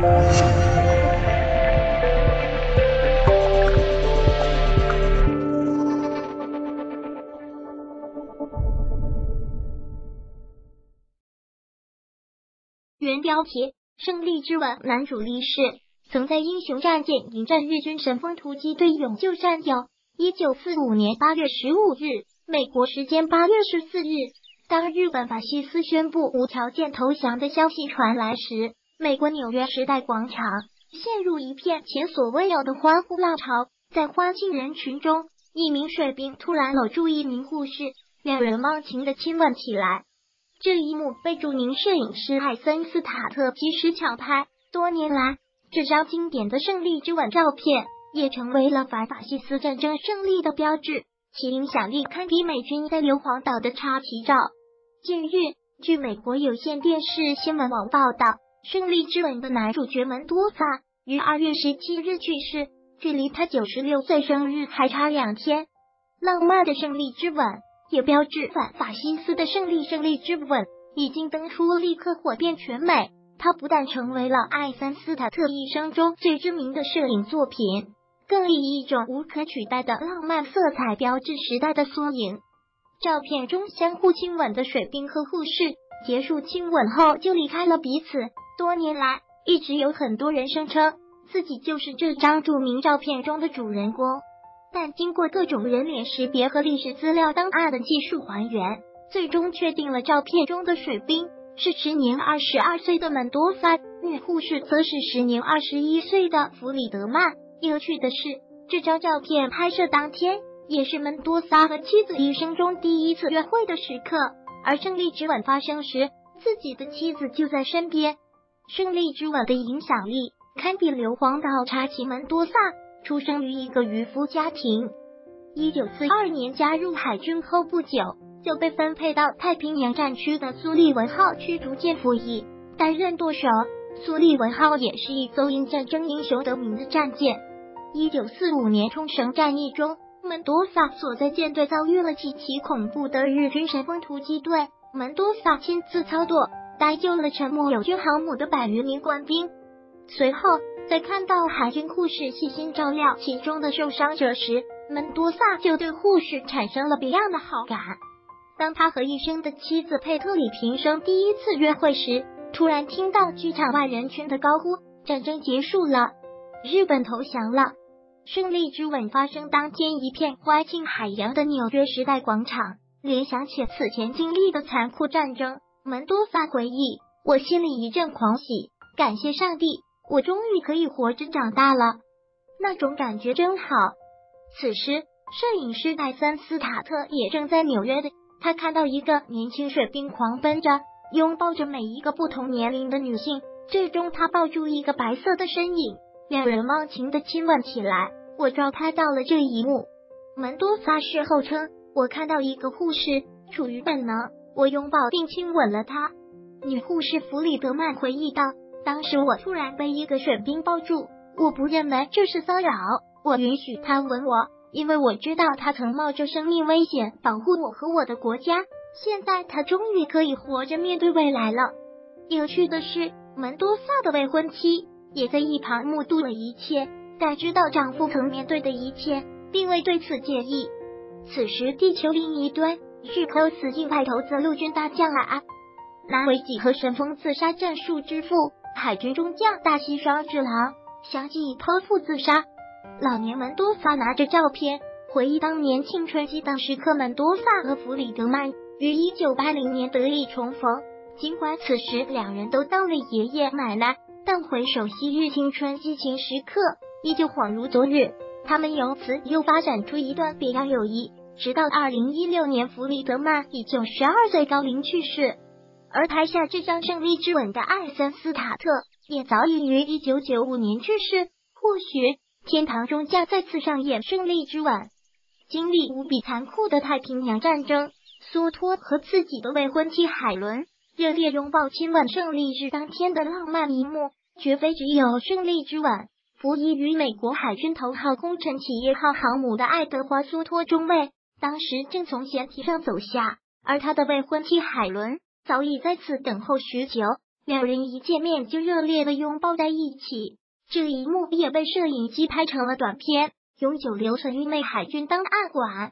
原标题：胜利之吻。男主力士曾在英雄战舰迎战日军神风突击队，勇救战友。一九四五年八月十五日，美国时间八月十四日，当日本法西斯宣布无条件投降的消息传来时，美国纽约时代广场陷入一片前所未有的欢呼浪潮。在欢庆人群中，一名水兵突然搂住一名护士，两人忘情的亲吻起来。这一幕被著名摄影师海森斯塔特及时抢拍。多年来，这张经典的胜利之吻照片也成为了反法西斯战争胜利的标志，其影响力堪比美军在硫磺岛的插旗照。近日，据美国有线电视新闻网报道，胜利之吻的男主角门多萨于二月十七日去世，距离他九十六岁生日还差两天。浪漫的胜利之吻。也标志反法西斯的胜利。胜利之吻已经登出，立刻火遍全美。它不但成为了艾森斯塔特一生中最知名的摄影作品，更以一种无可取代的浪漫色彩标志时代的缩影。照片中相互亲吻的水兵和护士结束亲吻后就离开了彼此。多年来，一直有很多人声称自己就是这张著名照片中的主人公。但经过各种人脸识别和历史资料档案的技术还原，最终确定了照片中的水兵是时年二十二岁的门多萨，女护士则是时年二十一岁的弗里德曼。有趣的是，这张照片拍摄当天也是门多萨和妻子一生中第一次约会的时刻，而胜利之吻发生时，自己的妻子就在身边。胜利之吻的影响力堪比硫磺岛查奇门多萨。出生于一个渔夫家庭，一九四二年加入海军后不久就被分配到太平洋战区的苏利文号驱逐舰服役，担任舵手。苏利文号也是一艘因战争英雄得名的战舰。一九四五年冲绳战役中，门多萨所在舰队遭遇了极其恐怖的日军神风突击队，门多萨亲自操作，搭救了沉没友军航母的百余名官兵。随后。在看到海军护士细心照料其中的受伤者时，门多萨就对护士产生了别样的好感。当他和医生的妻子佩特里平生第一次约会时，突然听到剧场外人群的高呼：“战争结束了，日本投降了！”胜利之吻发生当天，一片欢庆海洋的纽约时代广场，联想起此前经历的残酷战争，门多萨回忆：“我心里一阵狂喜，感谢上帝。”我终于可以活着长大了，那种感觉真好。此时，摄影师戴森斯塔特也正在纽约的。他看到一个年轻水兵狂奔着，拥抱着每一个不同年龄的女性，最终他抱住一个白色的身影，两人忘情的亲吻起来。我照拍到了这一幕。门多萨事后称：“我看到一个护士处于本能，我拥抱并亲吻了她。”女护士弗里德曼回忆道。当时我突然被一个水兵抱住，我不认为这是骚扰，我允许他吻我，因为我知道他曾冒着生命危险保护我和我的国家。现在他终于可以活着面对未来了。有趣的是，门多萨的未婚妻也在一旁目睹了一切，但知道丈夫曾面对的一切，并未对此介意。此时，地球另一端，日寇死境外投资陆军大将啊，拿维几和神风自杀战术之父。海军中将大西双治郎相继剖腹自杀。老年门多萨拿着照片回忆当年青春期的时刻。门多萨和弗里德曼于一九八零年得以重逢，尽管此时两人都当了爷爷奶奶，但回首昔日青春激情时刻，依旧恍如昨日。他们由此又发展出一段别样友谊，直到二零一六年，弗里德曼以九十二岁高龄去世。而拍下这张胜利之吻的艾森斯塔特也早已于一九九五年去世。或许天堂中将再次上演胜利之吻。经历无比残酷的太平洋战争，苏托和自己的未婚妻海伦热烈拥抱亲吻，胜利日当天的浪漫一幕，绝非只有胜利之吻。服役于美国海军头号工程企业号航母的爱德华苏托中尉，当时正从舷梯上走下，而他的未婚妻海伦。早已在此等候许久，两人一见面就热烈的拥抱在一起。这一幕也被摄影机拍成了短片，永久留存于美海军档案馆。